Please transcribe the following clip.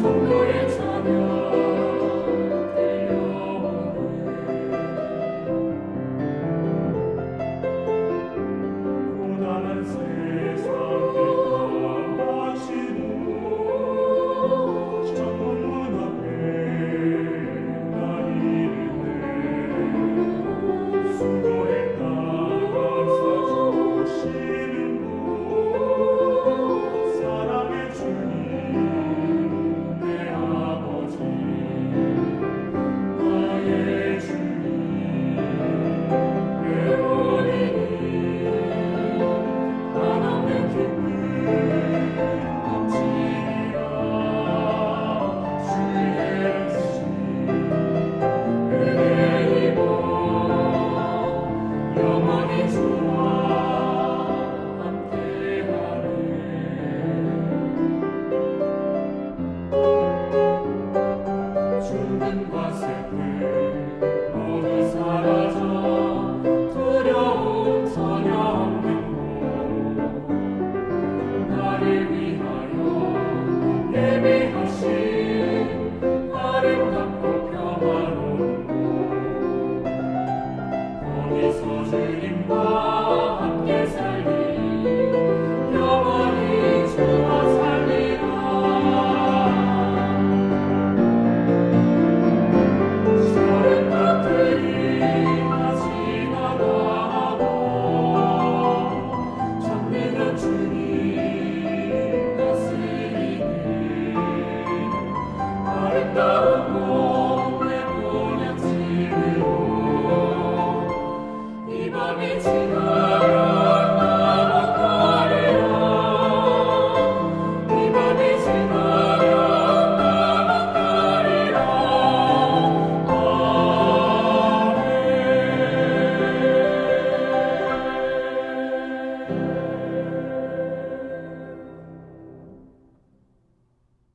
总有人。